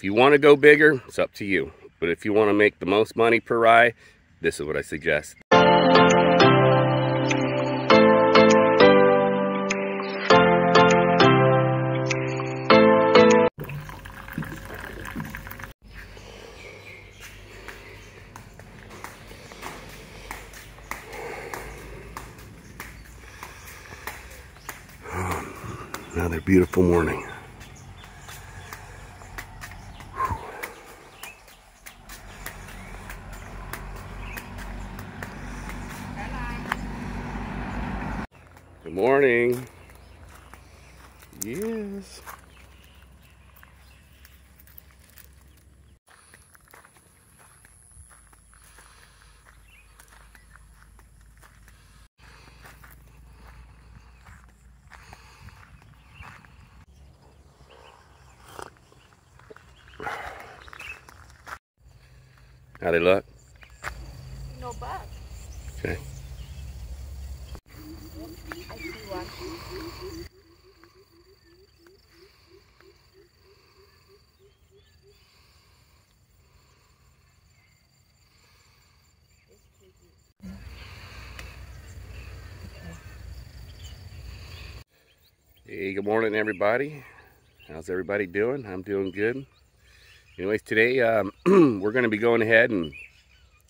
If you want to go bigger, it's up to you. But if you want to make the most money per rai, this is what I suggest. Another beautiful morning. Good morning. Yes. How they look? No bug. Okay. I see one. Hey, good morning, everybody. How's everybody doing? I'm doing good. Anyways, today um, we're going to be going ahead and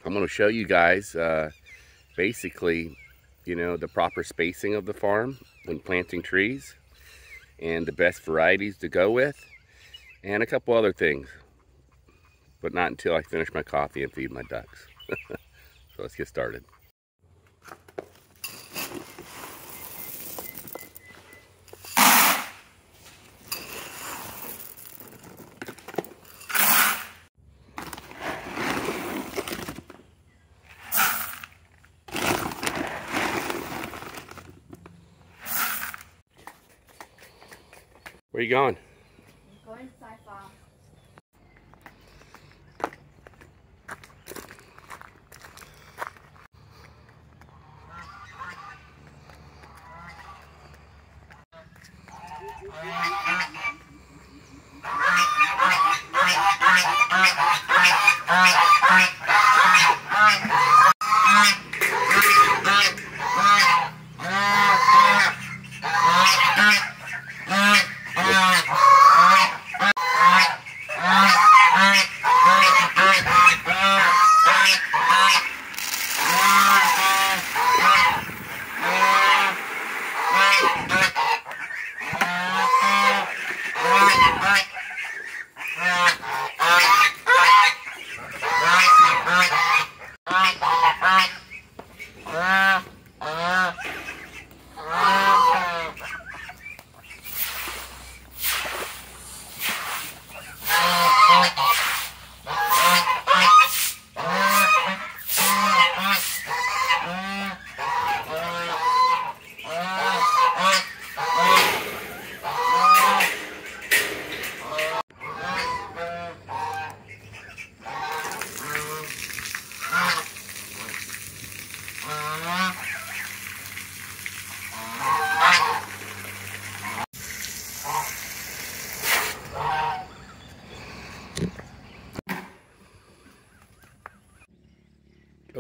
I'm going to show you guys uh, basically, you know, the proper spacing of the farm when planting trees and the best varieties to go with and a couple other things. But not until I finish my coffee and feed my ducks. so let's get started. Where you going?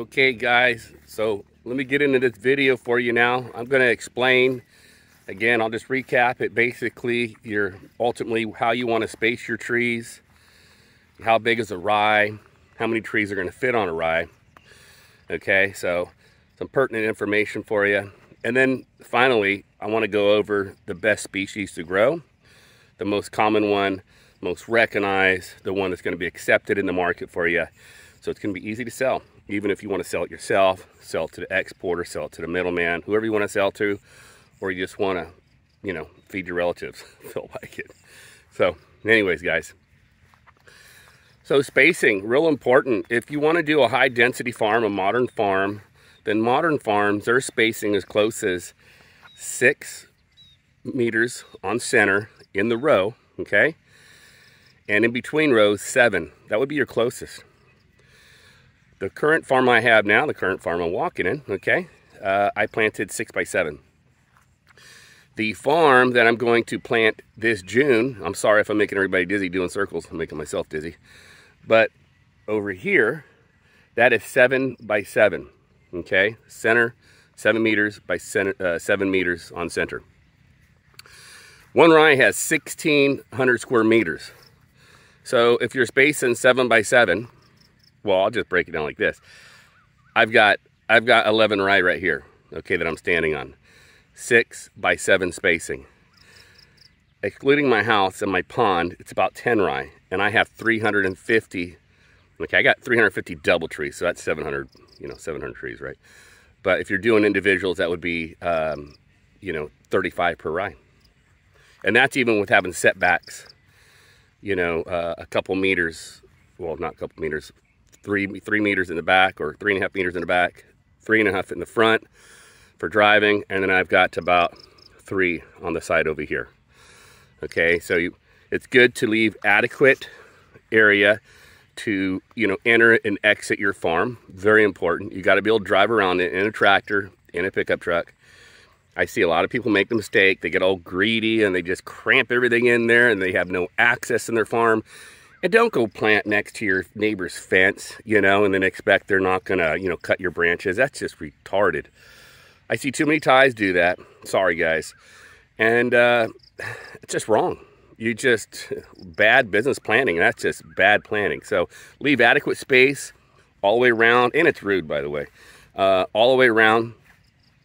Okay guys, so let me get into this video for you now. I'm to explain, again, I'll just recap it. Basically, your ultimately how you want to space your trees, how big is a rai, how many trees are to fit on a rai. Okay, so some pertinent information for you. And then finally, I want to go over the best species to grow, the most common one, most recognized, the one that's to be accepted in the market for you. So it's to be easy to sell even if you want to sell it yourself, sell it to the exporter, sell it to the middleman, whoever you want to sell to, or you just want to, you know, feed your relatives, feel like it. So anyways, guys. So spacing, real important. If you want to do a high density farm, a modern farm, then modern farms, their spacing as close as six meters on center in the row, okay? And in between rows, seven. That would be your closest the current farm I have now, the current farm I'm walking in, okay, uh, I planted six by seven. The farm that I'm going to plant this June, I'm sorry if I'm making everybody dizzy doing circles, I'm making myself dizzy. But over here, that is seven by seven, okay? Center, seven meters by center, uh, seven meters on center. One rai has 1,600 square meters. So if you're spacing seven by seven, well, I'll just break it down like this. I've got, I've got 11 rai right here, okay, that I'm standing on. Six by seven spacing. Excluding my house and my pond, it's about 10 rai. And I have 350, okay, I got 350 double trees, so that's 700, you know, 700 trees, right? But if you're doing individuals, that would be, um, you know, 35 per rai. And that's even with having setbacks, you know, uh, a couple meters, well, not a couple meters, three, three meters in the back or three and a half meters in the back, three and a half in the front for driving. And then I've got about three on the side over here. Okay, so you, it's good to leave adequate area to, you know, enter and exit your farm. Very important. You got to be able to drive around it in a tractor, in a pickup truck. I see a lot of people make the mistake. They get all greedy and they just cramp everything in there and they have no access in their farm. And don't go plant next to your neighbor's fence, you know, and then expect they're not going to, you know, cut your branches. That's just retarded. I see too many Thais do that. Sorry, guys. And uh, it's just wrong. You just, bad business planning. That's just bad planning. So leave adequate space all the way around. And it's rude, by the way. Uh, all the way around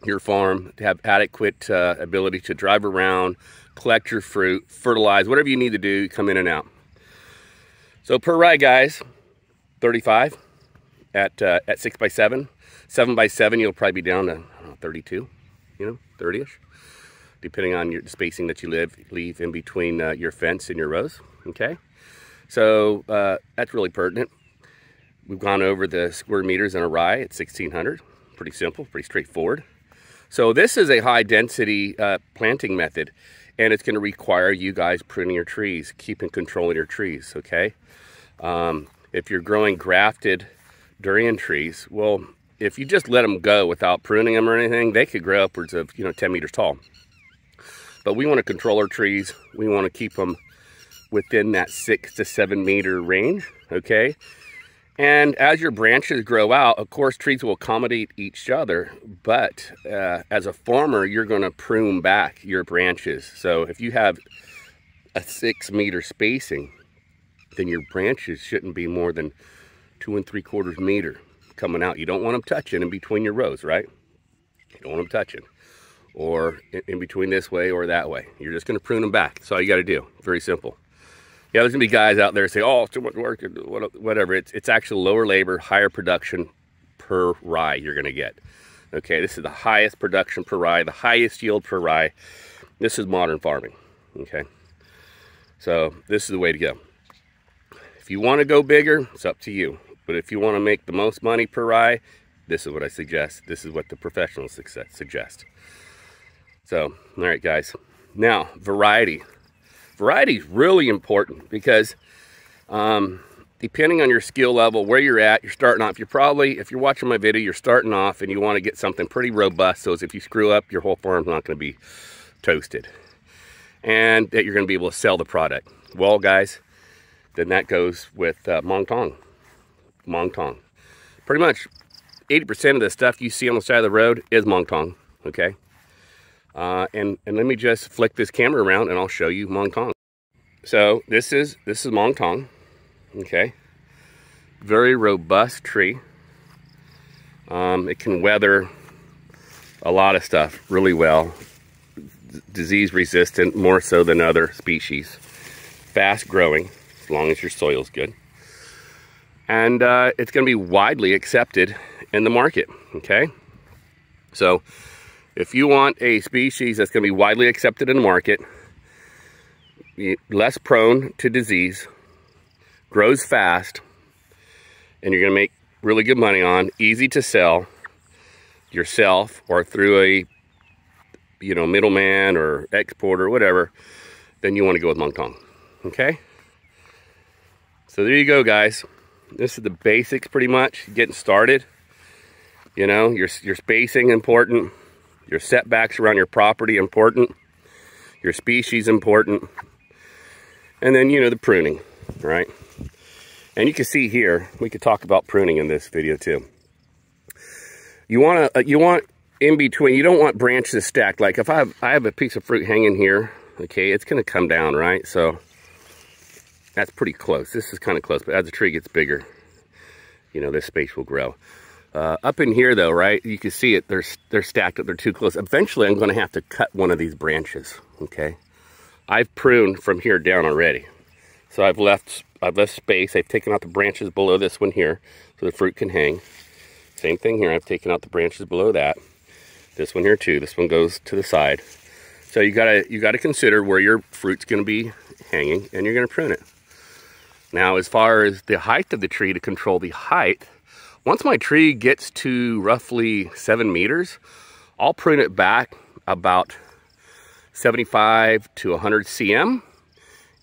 your farm to have adequate uh, ability to drive around, collect your fruit, fertilize, whatever you need to do, come in and out. So per rai, guys, 35 at uh, at six by seven. Seven by seven, you'll probably be down to know, 32, you know, 30ish, depending on your spacing that you live leave in between uh, your fence and your rows. Okay, so uh, that's really pertinent. We've gone over the square meters in a rai at 1600. Pretty simple, pretty straightforward. So this is a high density uh, planting method and it's going to require you guys pruning your trees, keeping control of your trees, okay? Um, if you're growing grafted durian trees, well, if you just let them go without pruning them or anything, they could grow upwards of, you know, 10 meters tall. But we want to control our trees. We want to keep them within that six to seven meter range, okay? And as your branches grow out, of course, trees will accommodate each other. But uh, as a farmer, you're going to prune back your branches. So if you have a six meter spacing, then your branches shouldn't be more than two and three quarters meter coming out. You don't want them touching in between your rows, right? You don't want them touching. Or in between this way or that way. You're just going to prune them back. That's all you got to do. Very simple yeah, there's gonna be guys out there say, "Oh, it's too much work," whatever. It's it's actually lower labor, higher production per rai you're gonna get. Okay, this is the highest production per rai, the highest yield per rai. This is modern farming. Okay, so this is the way to go. If you want to go bigger, it's up to you. But if you want to make the most money per rai, this is what I suggest. This is what the professionals suggest. So, all right, guys. Now, variety. Variety is really important because um, depending on your skill level, where you're at, you're starting off. You're probably, if you're watching my video, you're starting off and you want to get something pretty robust. So if you screw up, your whole farm's not going to be toasted. And that you're going to be able to sell the product. Well, guys, then that goes with uh, Mon Thong. Mon Thong. Pretty much 80% of the stuff you see on the side of the road is Mon Thong, okay? Uh, and, and let me just flick this camera around and I'll show you Mon Thong. So this is, this is Mon Thong, okay? Very robust tree. Um, it can weather a lot of stuff really well. Disease resistant, more so than other species. Fast growing, as long as your soil's good. And uh, it's gonna be widely accepted in the market, okay? So if you want a species that's going to be widely accepted in the market, less prone to disease, grows fast, and you're going to make really good money on, easy to sell yourself or through a you know middleman or exporter or whatever, then you want to go with Mon Thong. Okay? So there you go, guys. This is the basics pretty much, getting started. You know, your, your spacing important your setbacks around your property important. your species important, and then, you know, the pruning, right? And you can see here, we could talk about pruning in this video too. You want to, uh, you want in between, you don't want branches stacked. Like if I have, I have a piece of fruit hanging here, okay, it's going to come down, right? So that's pretty close. This is kind of close, but as the tree gets bigger, you know, this space will grow. Uh, up in here though, right, you can see it, they're, they're stacked up, they're too close. Eventually I'm going to have to cut one of these branches, okay? I've pruned from here down already. So I've left, I've left space. I've taken out the branches below this one here so the fruit can hang. Same thing here, I've taken out the branches below that. This one here too, this one goes to the side. So you gotta, you gotta consider where your fruit's gonna be hanging and you're gonna prune it. Now, as far as the height of the tree to control the height, once my tree gets to roughly seven meters, I'll prune it back about 75 to 100 cm.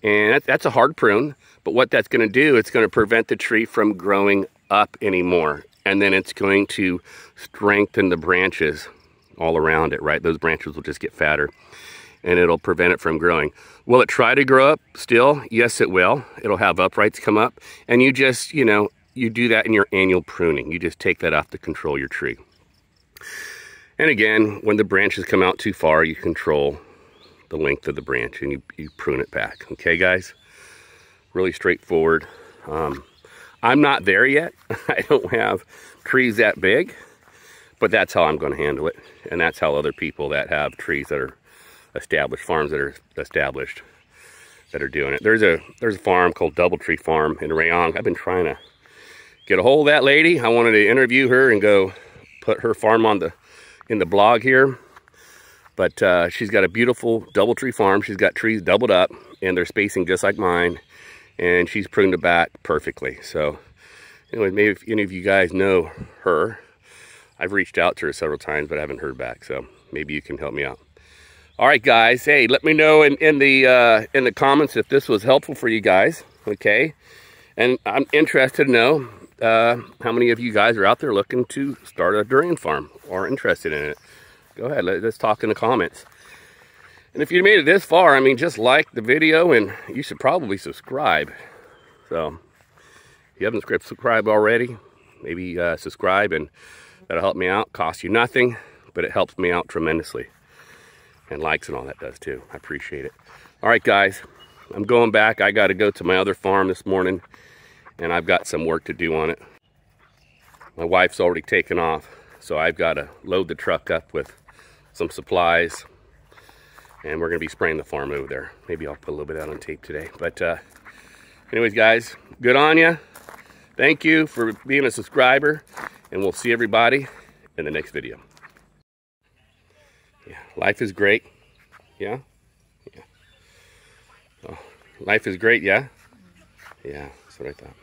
And that's a hard prune, but what that's gonna do, it's gonna prevent the tree from growing up anymore. And then it's going to strengthen the branches all around it, right? Those branches will just get fatter and it'll prevent it from growing. Will it try to grow up still? Yes, it will. It'll have uprights come up and you just, you know, you do that in your annual pruning. You just take that off to control your tree. And again, when the branches come out too far, you control the length of the branch and you, you prune it back. Okay, guys? Really straightforward. Um, I'm not there yet. I don't have trees that big, but that's how I'm going to handle it. And that's how other people that have trees that are established, farms that are established, that are doing it. There's a there's a farm called Doubletree Farm in Rayong. I've been trying to get a hold of that lady. I wanted to interview her and go put her farm on the in the blog here. But uh, she's got a beautiful double tree farm. She's got trees doubled up and they're spacing just like mine. And she's pruned it back perfectly. So anyway, maybe if any of you guys know her, I've reached out to her several times, but I haven't heard back. So maybe you can help me out. All right, guys. Hey, let me know in, in the uh, in the comments if this was helpful for you guys. Okay. And I'm interested to know uh, how many of you guys are out there looking to start a durian farm or interested in it? Go ahead, let, us talk in the comments. And if you made it this far, I mean, just like the video and you should probably subscribe. So, if you haven't subscribed already, maybe uh, subscribe and that'll help me out. Cost you nothing, but it helps me out tremendously. And likes and all that does too. I appreciate it. All right, guys, I'm going back. I got to go to my other farm this morning and I've got some work to do on it. My wife's already taken off, so I've got to load the truck up with some supplies, and we're going to be spraying the farm over there. Maybe I'll put a little bit out on tape today. But uh, anyways, guys, good on you. Thank you for being a subscriber, and we'll see everybody in the next video. Yeah, life is great. Yeah? Yeah. Oh, life is great, yeah? Yeah, that's what I thought.